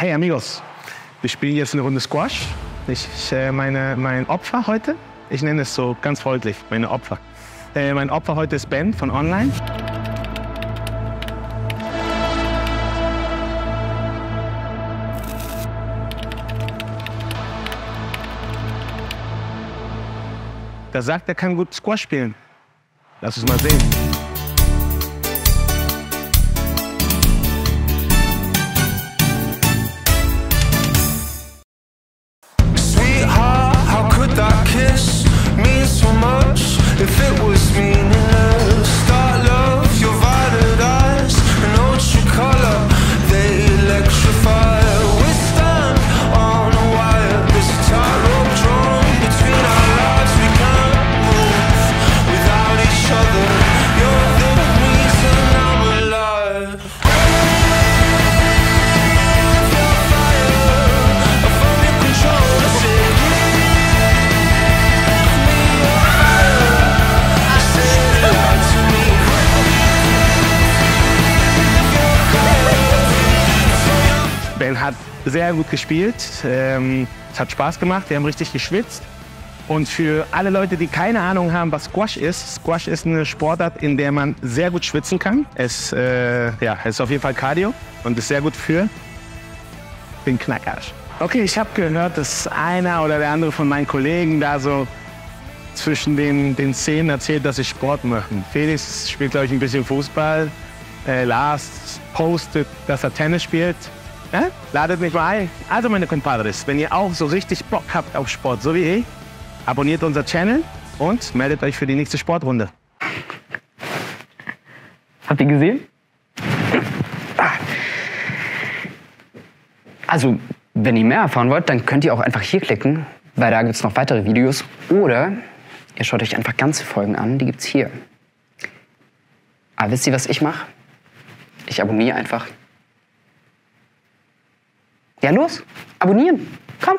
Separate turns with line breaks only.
Hey amigos, wir spielen jetzt eine Runde Squash. Ich, äh, meine, mein Opfer heute, ich nenne es so ganz freundlich, meine Opfer. Äh, mein Opfer heute ist Ben von Online. Der sagt, er kann gut Squash spielen. Lass uns mal sehen. Ben hat sehr gut gespielt. Ähm, es hat Spaß gemacht. Wir haben richtig geschwitzt. Und für alle Leute, die keine Ahnung haben, was Squash ist, Squash ist eine Sportart, in der man sehr gut schwitzen kann. Es, äh, ja, ist auf jeden Fall Cardio und ist sehr gut für den Knackarsch. Okay, ich habe gehört, dass einer oder der andere von meinen Kollegen da so zwischen den, den Szenen erzählt, dass sie Sport machen. Felix spielt, glaube ich, ein bisschen Fußball. Äh, Lars postet, dass er Tennis spielt. Ja? Ladet mich mal ein. Also, meine Compadres, wenn ihr auch so richtig Bock habt auf Sport, so wie ich, abonniert unser Channel und meldet euch für die nächste Sportrunde.
Habt ihr gesehen? Also, wenn ihr mehr erfahren wollt, dann könnt ihr auch einfach hier klicken, weil da gibt es noch weitere Videos. Oder ihr schaut euch einfach ganze Folgen an, die gibt's hier. Aber wisst ihr, was ich mache? Ich abonniere einfach. Ja, los, abonnieren. Komm.